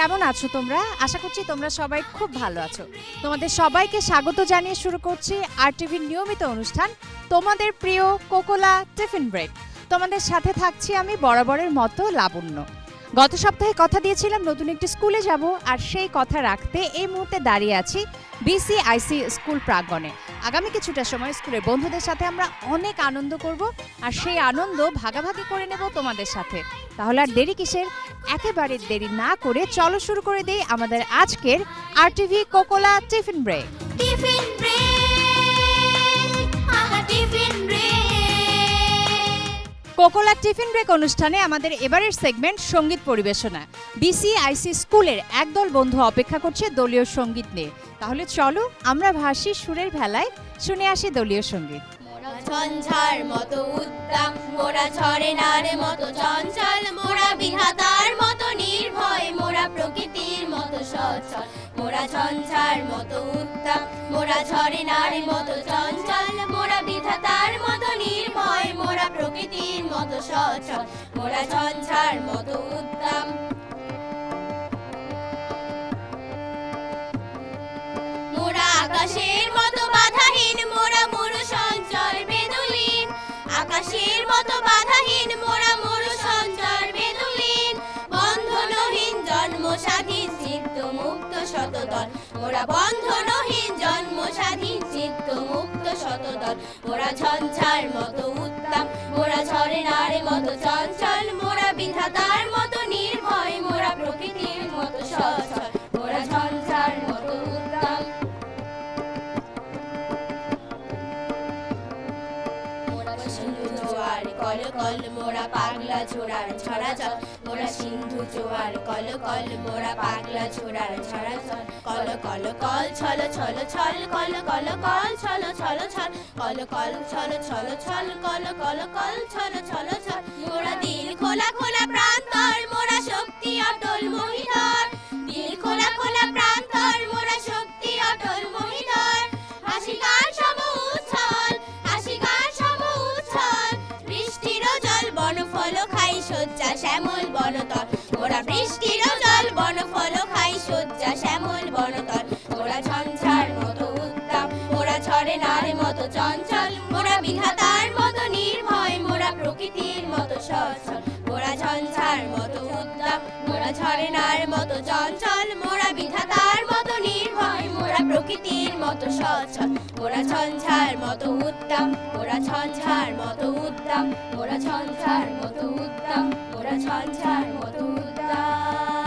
কেমন আছো তোমরা? আশা করছি তোমরা সবাই খুব ভালো আছো। তোমাদের সবাইকে স্বাগত জানিয়ে শুরু করছি আর টিভির নিয়মিত অনুষ্ঠান, তোমাদের প্রিয় কোকোলা টিফিন ব্রেক তোমাদের সাথে থাকছি আমি বরাবরের মতো লাবণ্য। গত সপ্তাহে কথা দিয়েছিলাম নতুন একটি স্কুলে যাব, আর সেই কথা রাখতে এই মুহূর্তে দাঁড়িয়ে আছি বিসিআইসি স্কুল প্রাঙ্গণে। আগামী কিছুটা সময় স্কুলের বন্ধুদের সাথে আমরা অনেক আনন্দ করব, আর সেই আনন্দ ভাগাভাগি করে নেব তোমাদের সাথে। তাহলে আর দেরি কিসের? একেবারে দেরি না করে চলো শুরু করে দেই আমাদের আজকের আর TV Kokola tiffin break. Tiffin Kokola tiffin break অনুষ্ঠানে আমাদের এবারের সেগমেন্ট সংগীত পরিবেশনা। বিসিআইসি স্কুলের একদল বন্ধু অপেক্ষা করছে দলীয় সংগীত নিয়ে। তাহলে চলো আমরা ভাসি সুরের ভেলায় শুনে আসি দলীয় সংগীত। ঝঞ্ঝার মতো উদ্দাম, মোরা ঝরে নার মতো চঞ্চল, মোরা বিধাতার মতো নির্ভয়, মোরা প্রকৃতির মতো সচল মোরা ঝঞ্ঝার মতো উদ্দাম, মোরা ঝরে নার মতো চঞ্চল, মোরা বিধাতার মতো নির্ভয়, মোরা প্রকৃতির মতো সচল মোরা ঝঞ্ঝার মতো উদ্দাম। মোরা আকাশের মোরা বন্ধনহীন জন্ম স্বাধীন চিত্ত মুক্ত শতদল। ওরা ঝঞ্ঝার মতো উত্তাম, ওরা ঝরে নারে মতো চঞ্চল, মোরা বিধাতার মতো নির্ভয়, মোরা প্রকৃতির মতো সচল। মোরা পাগলা ছোড়ার ছড়া চল মোরা সিন্ধু জোয়ার, কল কল, মোরা পাগলা ছোড়ার ছড়া চল কল কল কল, ছল ছল ছল, কল কল কল, ছল ছল ছল, কল কল, ছল ছল ছল, কল কল কল, ছল ছল ছল। মোরা দিল খোলা খোলা প্রান্তর, মোরা শক্তি অটল মহিধর খাই শ্যামল বনতল মোরা ঝঞ্ঝার মতো উত্তাম মোরা ঝরে নারে মতো চঞ্চল মোরা বিধাতার মতো নির্ভয় মোরা প্রকৃতির মতো সচল মোরা ঝঞ্ঝার মতো উত্তাম মোরা ঝরে নার মতো চঞ্চল মোরা বিধাতার মতো নির্ভয় মোরা প্রকৃতির মতো সচল মোরা ঝঞ্ঝার মতো উত্তাম মোরা ঝঞ্ঝার মতো উত্তাম মোরা ঝঞ্ঝার মতো উত্তাম মোরা ঝঞ্ঝার মতো উত্তাম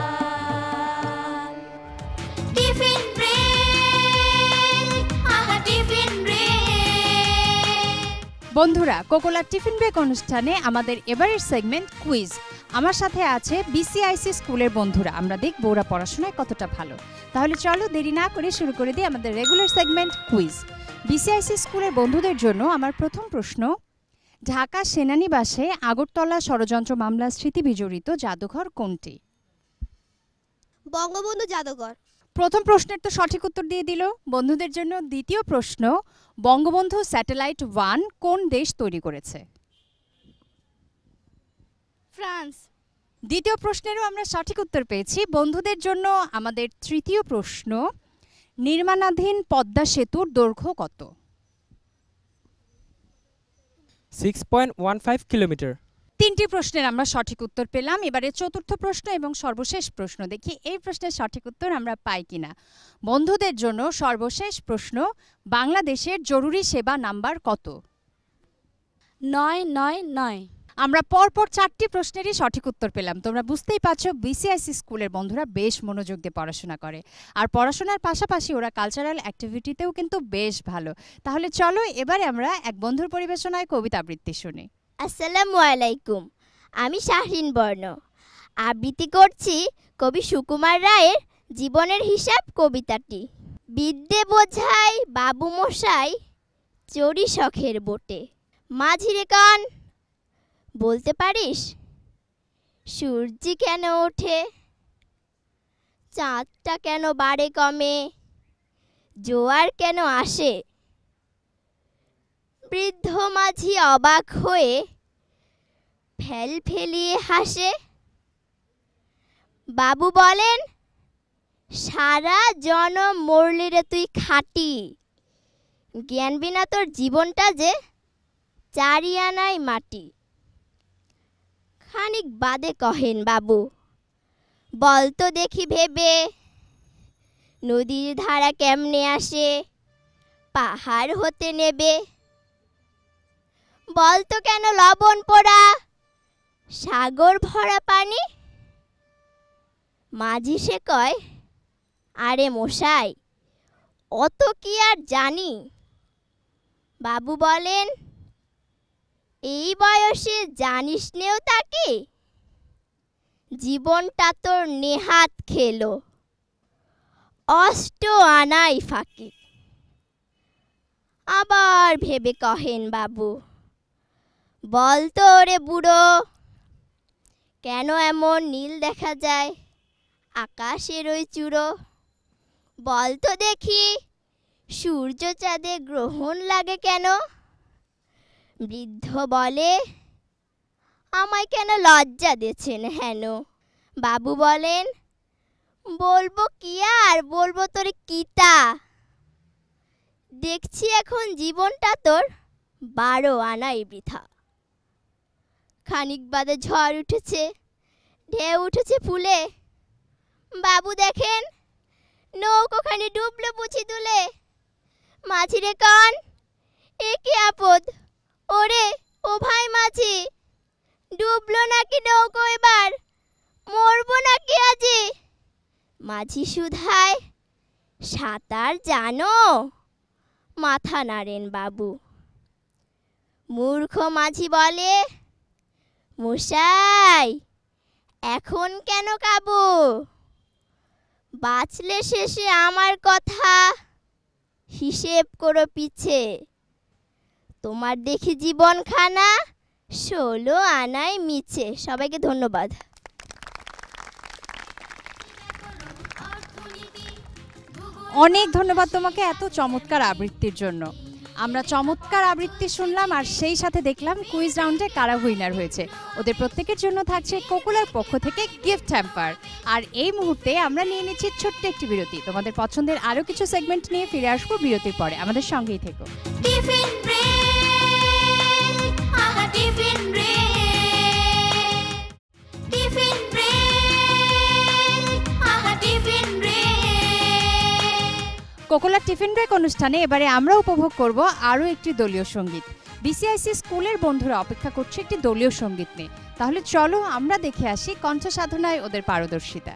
বন্ধুরা কোকোলার টিফিন ব্রেক অনুষ্ঠানে আমাদের এবারের সেগমেন্ট কুইজ আমার সাথে আছে বিসিআইসি স্কুলের বন্ধুরা। আমরা দেখব ওরা পড়াশোনায় কতটা ভালো। তাহলে চলো দেরি না করে শুরু করে দিই আমাদের রেগুলার সেগমেন্ট কুইজ বিসিআইসি স্কুলের বন্ধুদের জন্য আমার প্রথম প্রশ্ন ঢাকা সেনানিবাসে আগরতলা ষড়যন্ত্র মামলা স্মৃতি বিজড়িত জাদুঘর কোনটি? বঙ্গবন্ধু জাদুঘর। প্রথম প্রশ্নের তো সঠিক উত্তর দিয়ে দিল। বন্ধুদের জন্য দ্বিতীয় প্রশ্ন বঙ্গবন্ধু স্যাটেলাইট ওয়ান কোন দেশ তৈরি করেছে? ফ্রান্স। দ্বিতীয় প্রশ্নেরও আমরা সঠিক উত্তর পেয়েছি। বন্ধুদের জন্য আমাদের তৃতীয় প্রশ্ন নির্মাণাধীন পদ্মা সেতুর দৈর্ঘ্য কত? Six point one five kilometre. তিনটি প্রশ্নের আমরা সঠিক উত্তর পেলাম। এবারে চতুর্থ প্রশ্ন এবং সর্বশেষ প্রশ্ন। দেখি এই প্রশ্নের সঠিক উত্তর আমরা পাই কিনা? বন্ধুদের জন্য সর্বশেষ প্রশ্ন বাংলাদেশের জরুরি সেবা নাম্বার কত? নয় নয় নয়। আমরা পরপর চারটি প্রশ্নেরই সঠিক উত্তর পেলাম। তোমরা বুঝতেই পারছ বিসিআইসি স্কুলের বন্ধুরা বেশ মনোযোগ দিয়ে পড়াশোনা করে। আর পড়াশোনার পাশাপাশি ওরা কালচারাল অ্যাক্টিভিটিতেও কিন্তু বেশ ভালো। তাহলে চলো এবারে আমরা এক বন্ধুর পরিবেশনায় কবিতা আবৃত্তি শুনি। আসসালামু আলাইকুম। আমি শাহরিন বর্ণ। আবৃত্তি করছি কবি সুকুমার রায়ের জীবনের হিসাব কবিতাটি। বিদ্যে বোঝাই বাবু মশাই, চড়ি শখের বোটে। মাঝিরে কান, বলতে পারিস? সূর্যি কেন ওঠে? চাঁদটা কেন বাড়ে কমে? জোয়ার কেন আসে? বৃদ্ধ মাঝি অবাক হয়ে ফেল ফেলিয়ে হাসে। বাবু বলেন, সারা জনম মরলি রে তুই খাটি। জ্ঞান বিনা তোর জীবনটা যে চারিয়ানাই মাটি। খানিক বাদে কহেন বাবু, বল তো দেখি ভেবে, নদীর ধারা কেমনে আসে, পাহাড় হতে নেবে। বল তো কেন লবণ পোড়া? সাগর ভরা পানি? মাঝি সে কয়, আরে মশাই, অত কি আর জানি? বাবু বলেন, এই বয়সে জানিস নেও তাকে? জীবনটা তোর নেহাত খেলো। অষ্ট আনাই ফাঁকি। আবার ভেবে কহেন বাবু। বল তো রে বুড়ো। কেন এমন নীল দেখা যায়? আকাশের ওই চূড়ো। বল তো দেখি, সূর্য চাঁদে গ্রহণ লাগে কেন? বৃদ্ধ বলে, আমায় কেন লজ্জা দিয়েছেন হেন? বাবু বলেন, বলব কি আর? বলব তোর কিতা। দেখছি এখন জীবনটা তোর বারো আনাই বৃথা। খানিক বাদে ঝড় উঠেছে, ঢেউ উঠেছে ফুলে। বাবু দেখেন, নৌকোখানি ডুবলো বুঝি তুলে মাঝিরে কান, এ কি আপদ? ওরে, ও ভাই মাঝি, ডুবলো নাকি নৌকো এবার? মরবো নাকি আজি? মাঝি সুধায়, সাঁতার জানো? মাথা নাড়েন বাবু। মূর্খ মাঝি বলে মশাই, এখন কেন কাবু? বাঁচলে শেষে আমার কথা। হিসেব করো পিছে। তোমার দেখি জীবন খানা ষোলো আনায় মিছে। সবাইকে ধন্যবাদ। অনেক ধন্যবাদ তোমাকে এত চমৎকার আবৃত্তির জন্য। আমরা চমৎকার আবৃত্তি শুনলাম আর সেই সাথে দেখলাম কুইজ রাউন্ডে কারা উইনার হয়েছে। ওদের প্রত্যেকের জন্য থাকছে কোকুলার পক্ষ থেকে গিফট হ্যাম্পার আর এই মুহূর্তে আমরা নিয়ে নিচ্ছি ছোট্ট একটি বিরতি। তোমাদের পছন্দের আরও কিছু সেগমেন্ট নিয়ে ফিরে আসব বিরতির পরে। আমাদের সঙ্গেই থেকো। কোকোলার টিফিন ব্রেক অনুষ্ঠানে এবারে আমরা উপভোগ করব আরও একটি দলীয় সংগীত। বিসিআইসি স্কুলের বন্ধুরা অপেক্ষা করছে একটি দলীয় সংগীত নিয়ে। তাহলে চলো আমরা দেখে আসি কণ্ঠ সাধনায় ওদের পারদর্শিতা।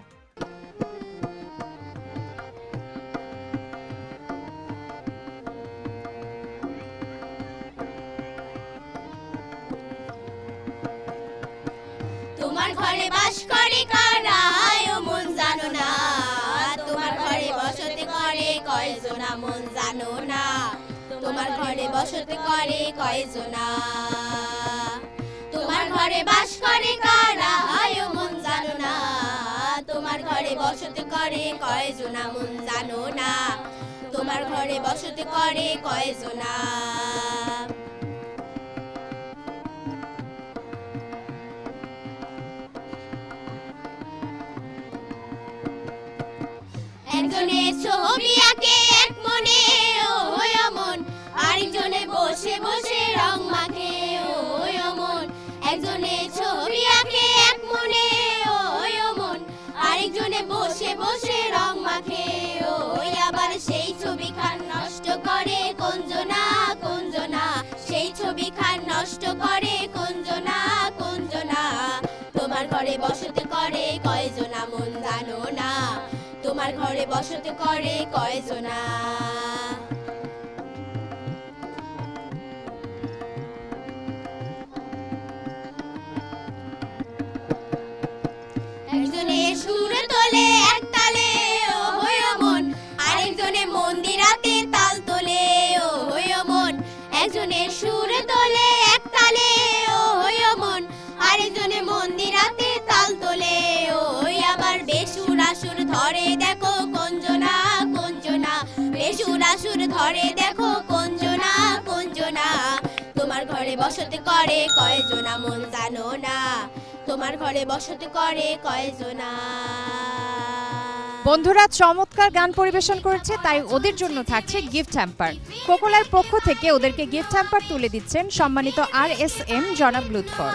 তোমার ঘরে বাস করে কারা? কয়জনা মন জানো না? তোমার ঘরে বসতে করে কয়জনা? তোমার ঘরে বাস করে কারা? ও মন জানো না। তোমার ঘরে বসতে করে কয়জনা মন জানো না? তোমার ঘরে বসতে করে কয়জনা? একজনে ছবি আঁকে করে কোনজনা কোনজনা সেই ছবি খান নষ্ট করে কোনজনা কোনজনা তোমার ঘরে বসতে করে কয়জনা মন জানো না। তোমার ঘরে বসতে করে কয়জনা। একজনে সুর তালে ধরে দেখো কঞ্জনা কঞ্জনা। বেসুর আসুর ধরে দেখো কঞ্জনা কঞ্জনা। তোমার ঘরে বসতে করে কয়জনা মন জানো না। তোমার ঘরে বসতে করে কয়জনা। বন্ধুরা, চমৎকার গান পরিবেশন করেছে, তাই ওদের জন্য থাকছে গিফট হ্যাম্পার কোকোলার পক্ষ থেকে ওদেরকে গিফট হ্যাম্পার তুলে দিচ্ছেন সম্মানিত আর এস এম জনাব লুৎফর।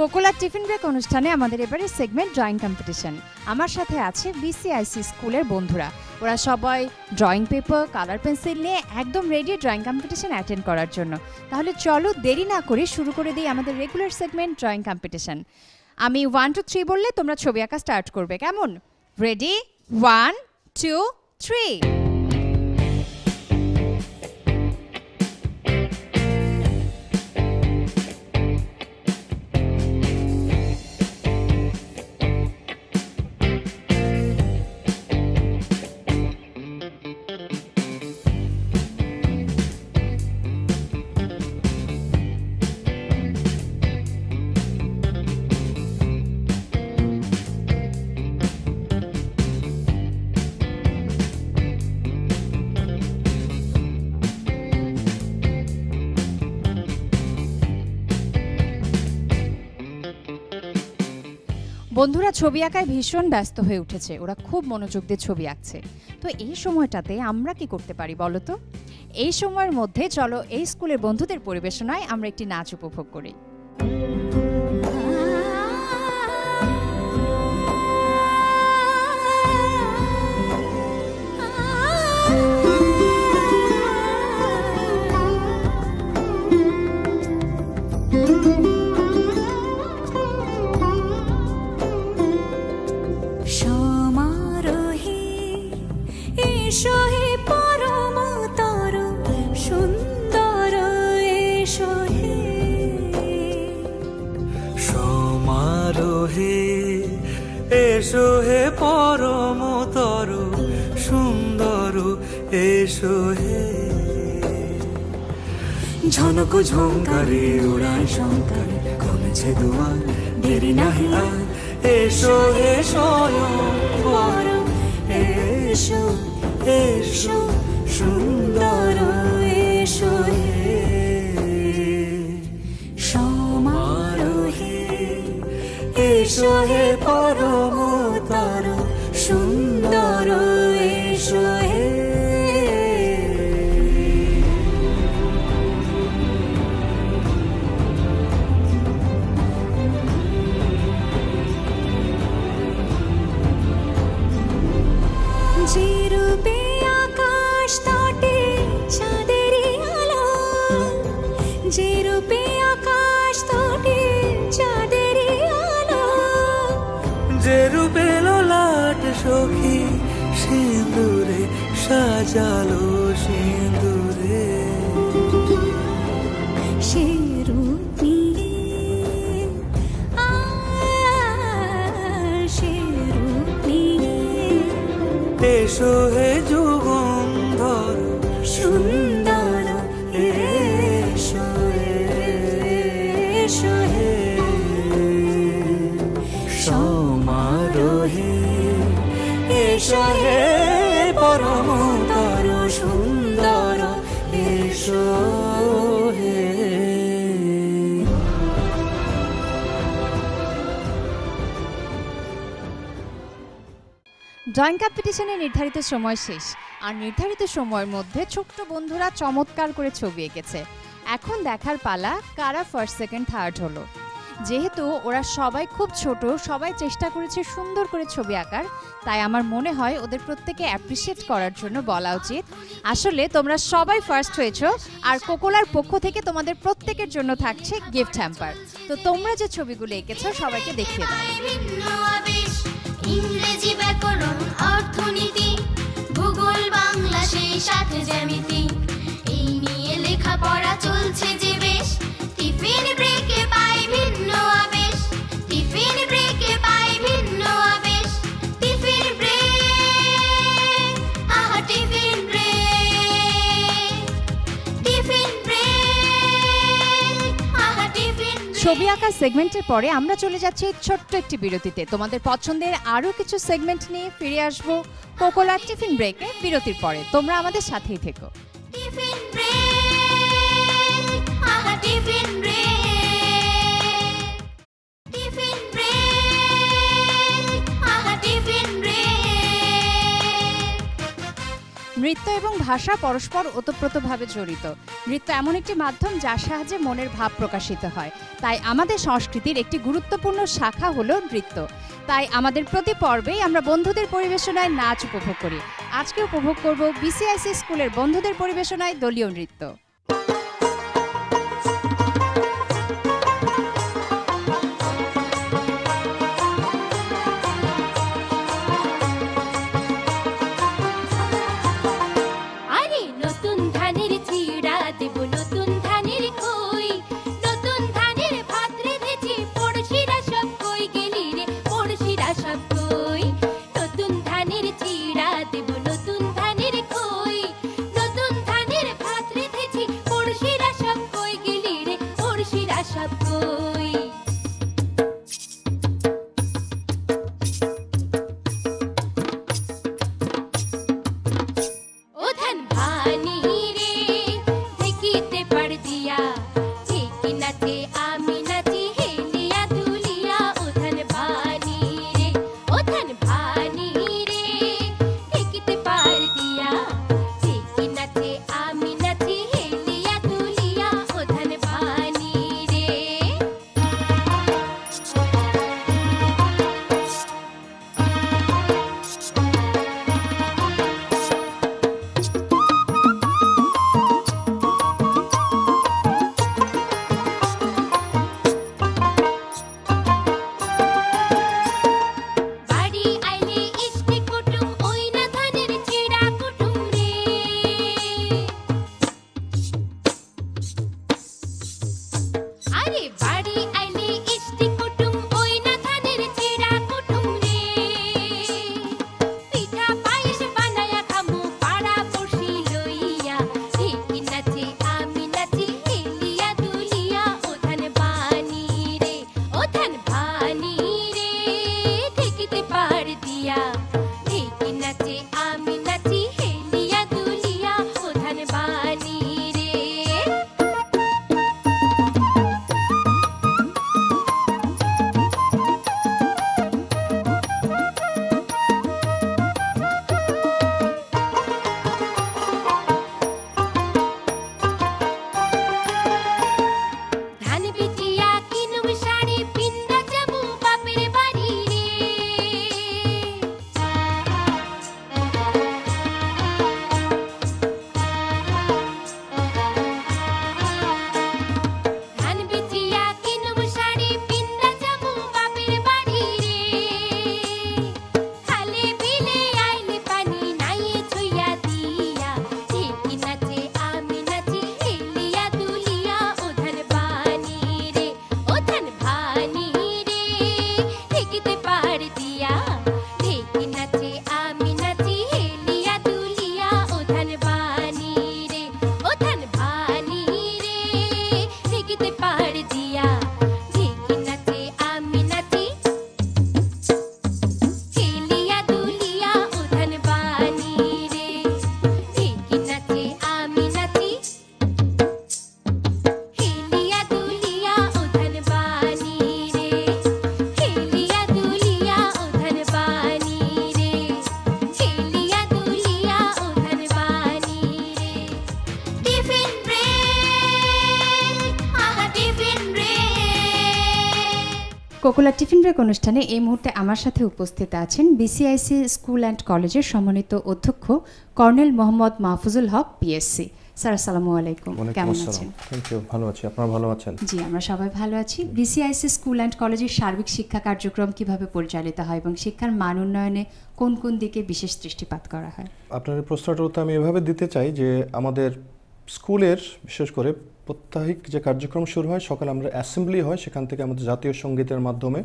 কোকোলা টিফিন ব্রেক অনুষ্ঠানে আমাদের এবারে সেগমেন্ট ড্রয়িং কম্পিটিশন। আমার সাথে আছে বিসিআইসি স্কুলের বন্ধুরা। ওরা সবাই ড্রয়িং পেপার, কালার পেন্সিল নিয়ে একদম রেডি ড্রয়িং কম্পিটিশন অ্যাটেন্ড করার জন্য। তাহলে চলো দেরি না করে শুরু করে দিই আমাদের রেগুলার সেগমেন্ট ড্রয়িং কম্পিটিশন। আমি ওয়ান টু থ্রি বললে তোমরা ছবি আঁকা স্টার্ট করবে। কেমন? রেডি ওয়ান টু থ্রি বন্ধুরা, ছবি আঁকায় ভীষণ ব্যস্ত হয়ে উঠেছে। ওরা খুব মনোযোগ দিয়ে ছবি আঁকছে। তো এই সময়টাতে আমরা কি করতে পারি বলো তো? এই সময়ের মধ্যে চলো, এই স্কুলের বন্ধুদের পরিবেশনায় আমরা একটি নাচ উপভোগ করি। ঝনক ঝঙ্কারে উড়ায় শঙ্কারে। কমেছে দুয়ার? দেরি নাহি আর। এসো বর এসো এসো, সুন্দর এসো সমারোহে এসো হে পরমতর সাজালো সিঁদুরে ড্রয়িং কম্পিটিশনে নির্ধারিত সময় শেষ, আর নির্ধারিত সময়ের মধ্যে ছোট্ট বন্ধুরা চমৎকার করে ছবি এঁকেছে। এখন দেখার পালা কারা ফার্স্ট সেকেন্ড থার্ড হলো। যেহেতু ওরা সবাই খুব ছোট, সবাই চেষ্টা করেছে সুন্দর করে ছবি আঁকার, তাই আমার মনে হয় ওদের প্রত্যেকে অ্যাপ্রিসিয়েট করার জন্য বলা উচিত। আসলে তোমরা সবাই ফার্স্ট হয়েছো, আর কোকোলার পক্ষ থেকে তোমাদের প্রত্যেকের জন্য থাকছে গিফট হ্যাম্পার তো তোমরা যে ছবিগুলো এঁকেছো, সবাইকে দেখিয়ে দাও। সাথে জ্যামিতি। এই নিয়ে লেখাপড়া চলছে যে বেশ। টিফিন ব্রেকে ছবি আঁকা সেগমেন্টের পরে আমরা চলে যাচ্ছি ছোট্ট একটি বিরতিতে। তোমাদের পছন্দের আরও কিছু সেগমেন্ট নিয়ে ফিরে আসব কোকোলা টিফিন ব্রেকে বিরতির পরে। তোমরা আমাদের সাথেই থেকো। টিফিন ব্রেক টিফিন নৃত্য এবং ভাষা পরস্পর ওতপ্রোতভাবে জড়িত। নৃত্য এমন একটি মাধ্যম যার সাহায্যে মনের ভাব প্রকাশিত হয়। তাই আমাদের সংস্কৃতির একটি গুরুত্বপূর্ণ শাখা হলো নৃত্য। তাই আমাদের প্রতি পর্বেই আমরা বন্ধুদের পরিবেশনায় নাচ উপভোগ করি। আজকে উপভোগ করব বিসিআইসি স্কুলের বন্ধুদের পরিবেশনায় দলীয় নৃত্য। কোকোলা টিফিন ব্রেক অনুষ্ঠানে এই মুহূর্তে আমার সাথে উপস্থিত আছেন বিসিআইসি স্কুল অ্যান্ড কলেজের সম্মানিত অধ্যক্ষ colonel Mohammad Mahfuzul Haque PSC. Sir আসসালামু আলাইকুম। কেমন আছেন? থ্যাংক ইউ ভালো আছি। আপনারা ভালো আছেন? জি আমরা সবাই ভালো আছি। বিসিআইসি স্কুল অ্যান্ড কলেজের সার্বিক শিক্ষা কার্যক্রম কীভাবে পরিচালিত হয় এবং শিক্ষার মান উন্নয়নে কোন কোন দিকে বিশেষ দৃষ্টিপাত করা হয়? আপনার এই প্রশ্নটার উত্তর আমি এভাবে দিতে চাই যে আমাদের স্কুলের বিশেষ করে প্রত্যাহিক যে কার্যক্রম শুরু হয়, সকালে আমরা অ্যাসেম্বলি হয়, সেখান থেকে আমাদের জাতীয় সঙ্গীতের মাধ্যমে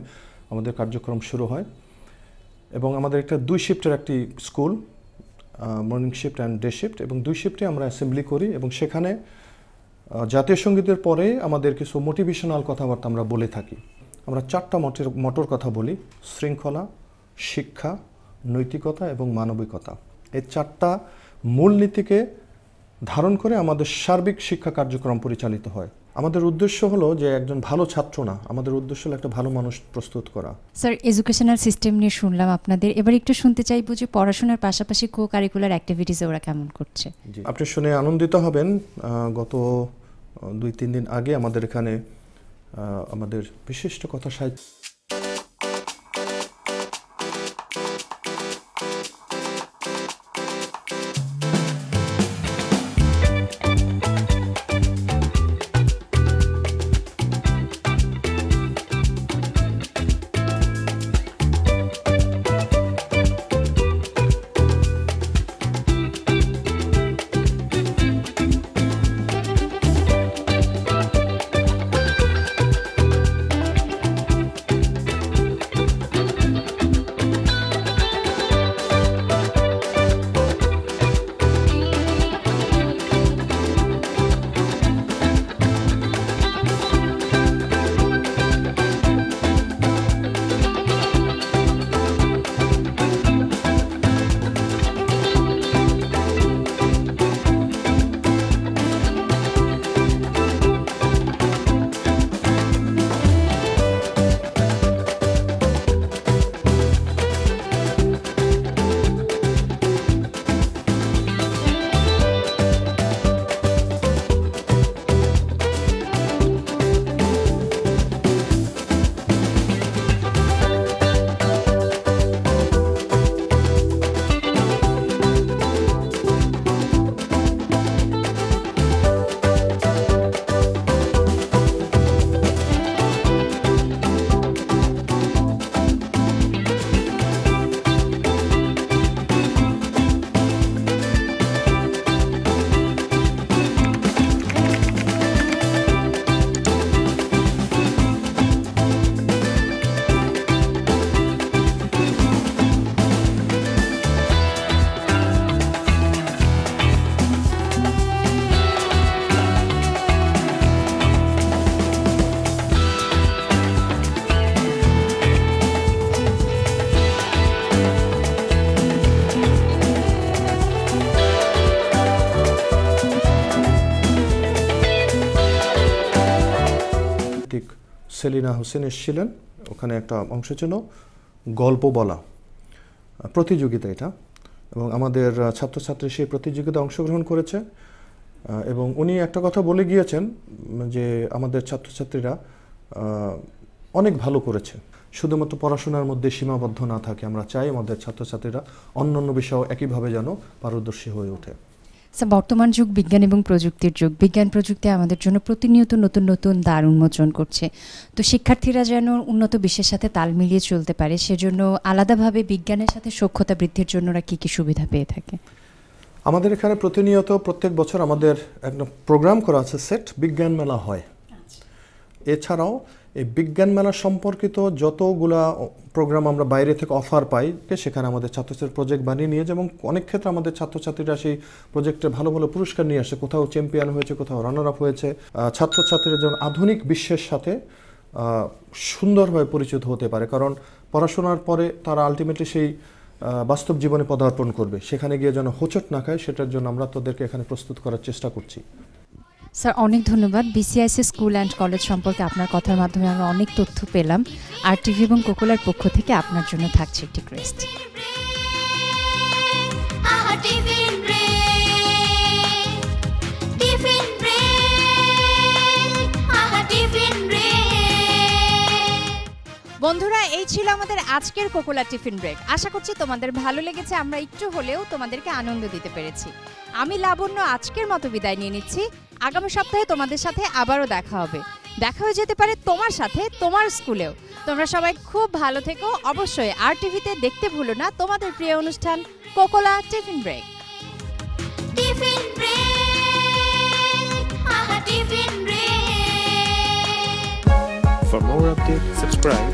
আমাদের কার্যক্রম শুরু হয়। এবং আমাদের একটা দুই শিফটের একটি school morning shift and day shift এবং দুই শিফটে আমরা অ্যাসেম্বলি করি এবং সেখানে জাতীয় সঙ্গীতের পরে আমাদের কিছু মোটিভেশনাল কথাবার্তা আমরা বলে থাকি। আমরা চারটা মটের, মটর কথা বলি, শৃঙ্খলা, শিক্ষা, নৈতিকতা এবং মানবিকতা। এই চারটা মূলনীতিকে ধারণ করে আমাদের সার্বিক শিক্ষা কার্যক্রম পরিচালিত হয়। আমাদের উদ্দেশ্য হলো যে একজন ভালো ছাত্র না আমাদের উদ্দেশ্য হলো একটা ভালো মানুষ প্রস্তুত করা। স্যার এডুকেশনাল সিস্টেম নিয়ে শুনলাম আপনাদের। এবার একটু শুনতে চাইব যে পড়াশোনার পাশাপাশি কো কারিকুলার অ্যাক্টিভিটিসে ওরা কেমন করছে? আপনি শুনে আনন্দিত হবেন গত দুই তিন দিন আগে আমাদের এখানে আমাদের বিশিষ্ট কথা সাহিত্য সেলিনা হোসেন এসেছিলেন। ওখানে একটা অংশ ছিল। গল্প বলা। প্রতিযোগিতা এটা। এবং আমাদের ছাত্রছাত্রী সেই প্রতিযোগিতায় অংশগ্রহণ করেছে। এবং উনি একটা কথা বলে গিয়েছেন যে আমাদের ছাত্রছাত্রীরা অনেক ভালো করেছে। শুধুমাত্র পড়াশোনার মধ্যে সীমাবদ্ধ না থাকে, আমরা চাই আমাদের ছাত্রছাত্রীরা অন্য অন্য বিষয়েও একইভাবে যেন পারদর্শী হয়ে ওঠে। বর্তমান যুগ বিজ্ঞান এবং প্রযুক্তির যুগ। বিজ্ঞান প্রযুক্তি আমাদের জন্য প্রতিনিয়ত নতুন নতুন দ্বার উন্মোচন করছে। তো শিক্ষার্থীরা যেন উন্নত বিশ্বের সাথে তাল মিলিয়ে চলতে পারে সেজন্য আলাদাভাবে বিজ্ঞানের সাথে সক্ষতা বৃদ্ধির জন্য ওরা কী কী সুবিধা পেয়ে থাকে? আমাদের এখানে প্রতিনিয়ত প্রত্যেক বছর আমাদের একটা প্রোগ্রাম করা আছে সেট বিজ্ঞান মেলা হয়। এছাড়াও এই বিজ্ঞান মেলা সম্পর্কিত যতগুলা প্রোগ্রাম আমরা বাইরে থেকে অফার পাই সেখানে আমাদের ছাত্রছাত্রীর প্রজেক্ট বানিয়ে নিয়ে এবং অনেক ক্ষেত্রে আমাদের ছাত্রছাত্রীরা সেই প্রজেক্টে ভালো ভালো পুরস্কার নিয়ে আসে। কোথাও চ্যাম্পিয়ন হয়েছে, কোথাও রানার আপ হয়েছে। ছাত্রছাত্রীরা যেমন আধুনিক বিশ্বের সাথে সুন্দরভাবে পরিচিত হতে পারে। কারণ পড়াশোনার পরে তারা আলটিমেটলি সেই বাস্তব জীবনে পদার্পণ করবে। সেখানে গিয়ে যেন হোঁচট না খায়, সেটার জন্য আমরা তাদেরকে এখানে প্রস্তুত করার চেষ্টা করছি। স্যার, অনেক ধন্যবাদ। বিসিআইসি স্কুল অ্যান্ড কলেজ সম্পর্কে আপনার কথার মাধ্যমে আমরা অনেক তথ্য পেলাম। আর টিভি এবং কোকুলার পক্ষ থেকে আপনার জন্য থাকছে একটি ক্রেস্ট বন্ধুরা এই ছিল আমাদের আজকের কোকোলা টিফিন ব্রেক। আশা করছি তোমাদের ভালো লেগেছে আমরা একটু হলেও তোমাদেরকে আনন্দ দিতে পেরেছি। আমি লাবণ্য আজকের মতো বিদায় নিয়ে নিচ্ছি। আগামী সপ্তাহে তোমাদের সাথে আবারও দেখা হবে। দেখা হয়ে যেতে পারে তোমার সাথে তোমার স্কুলেও। তোমরা সবাই খুব ভালো থেকো। অবশ্যই আর টিভিতে দেখতে ভুলো না তোমাদের প্রিয় অনুষ্ঠান Kokola tiffin break. Tiffin break আহা tiffin break. For more updates, subscribe